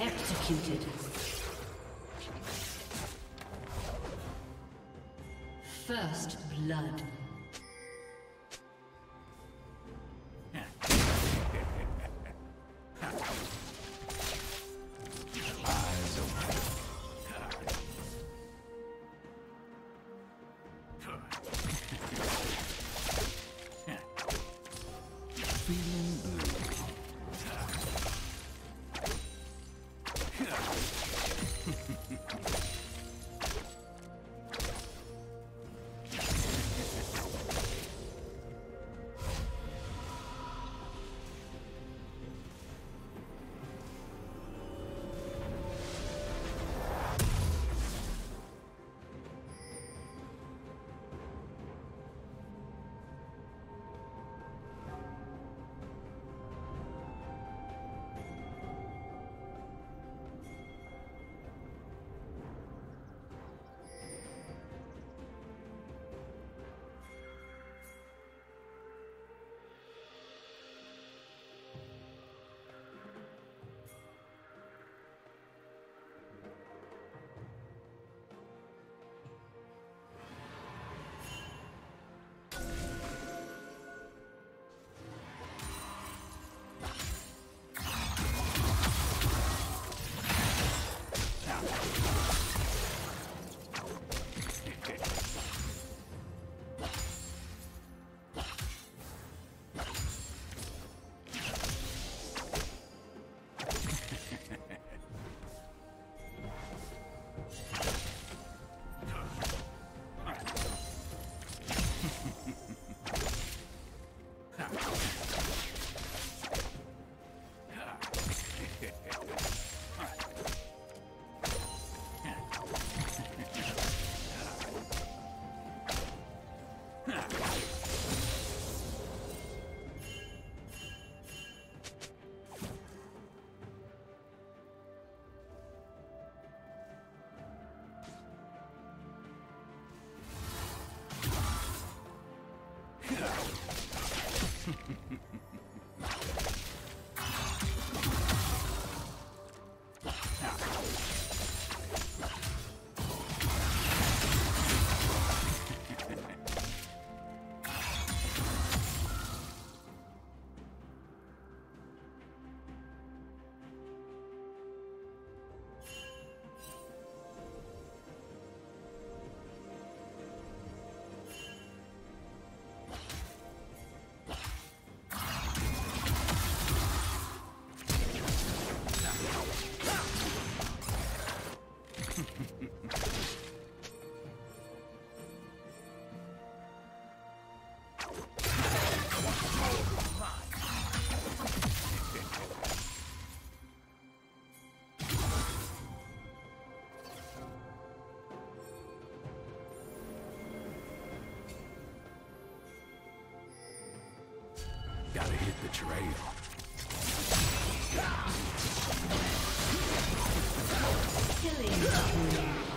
Executed. First blood. Trail. Killing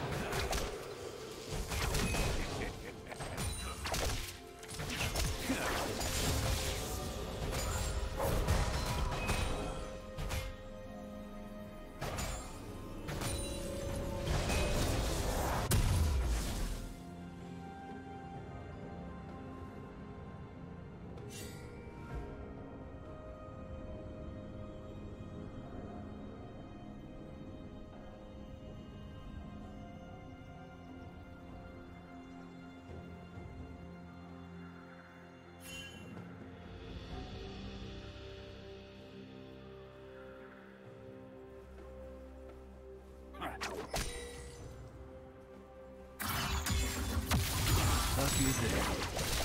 pesquisa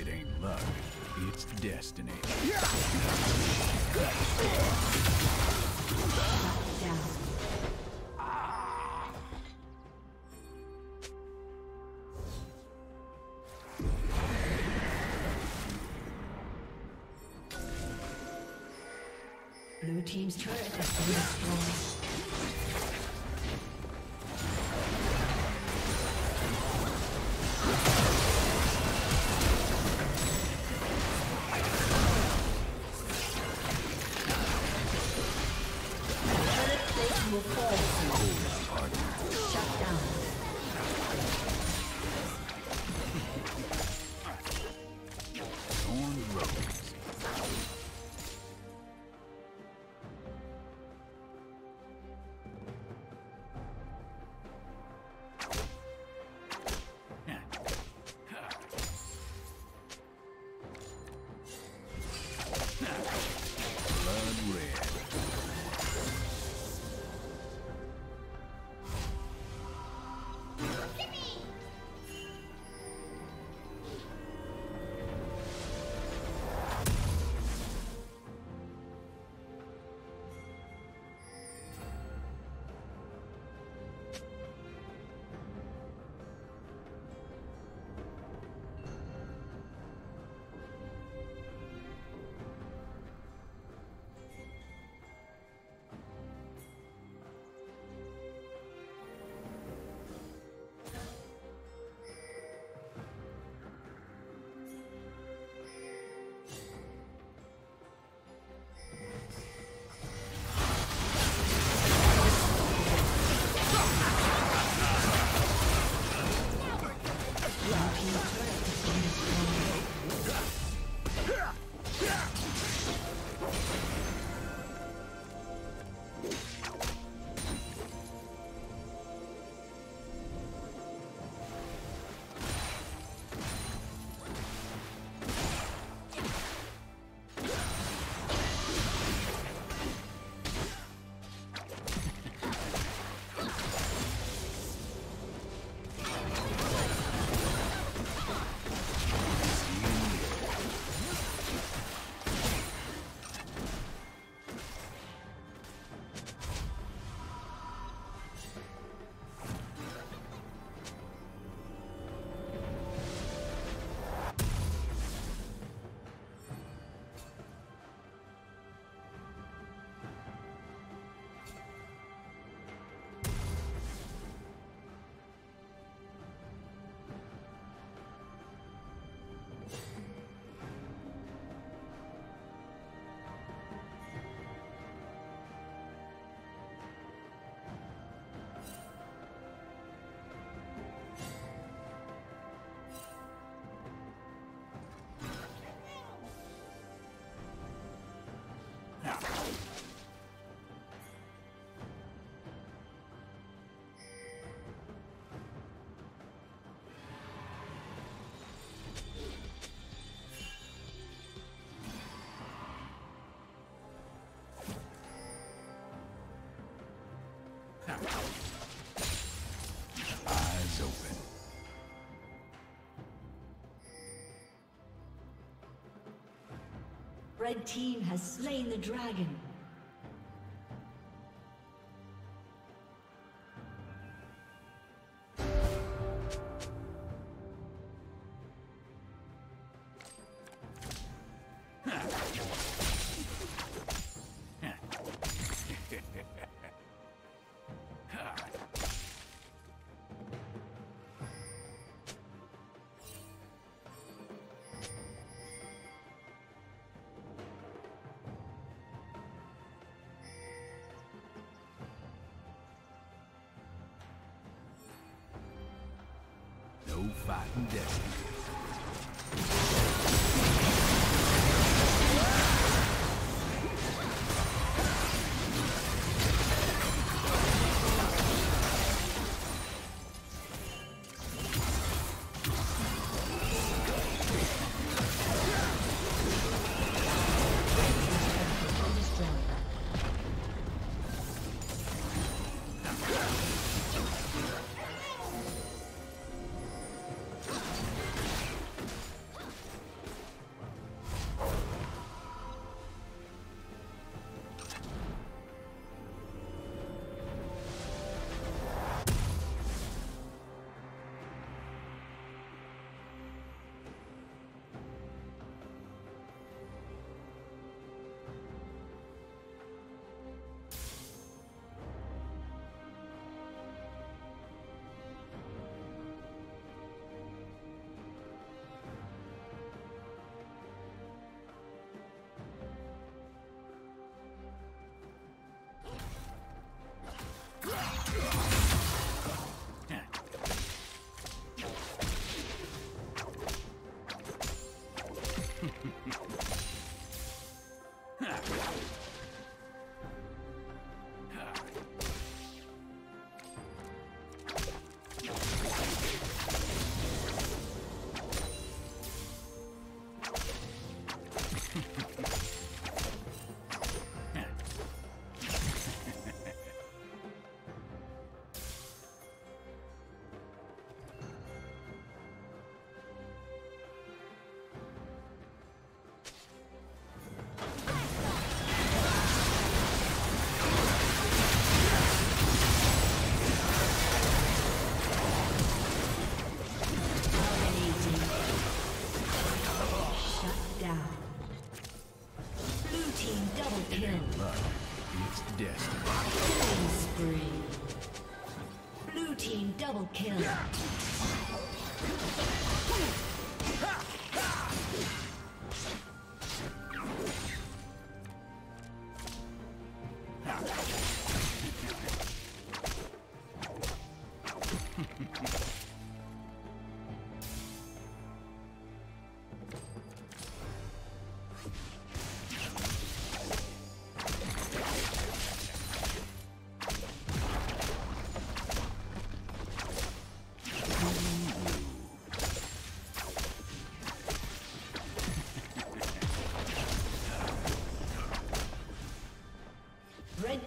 It ain't luck, it's destiny. Down. Eyes open. Red team has slain the dragon.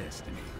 Destiny.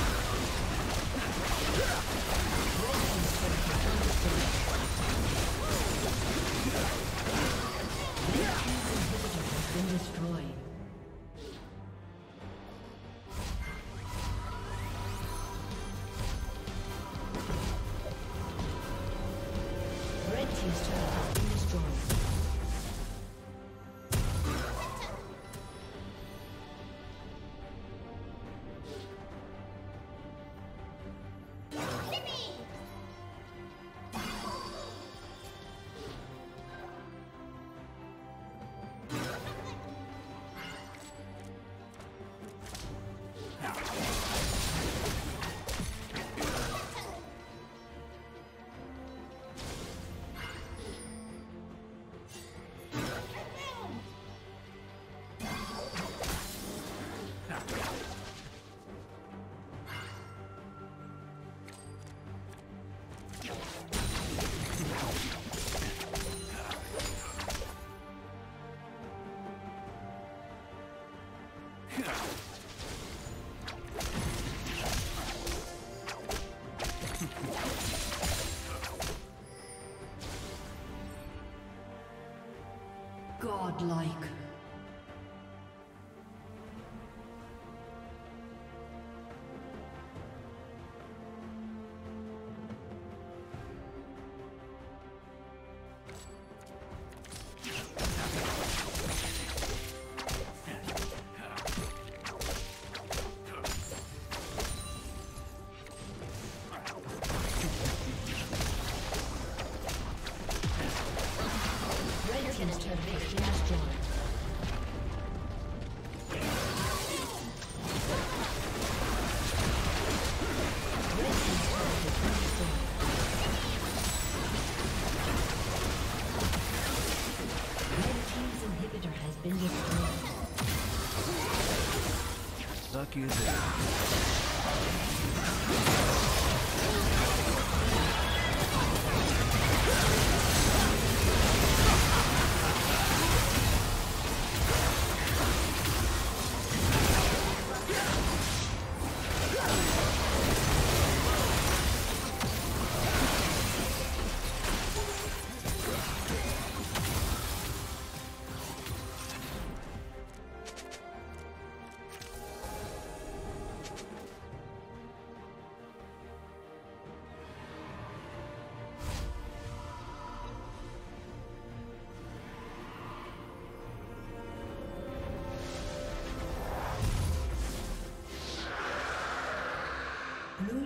Godlike.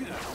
Blood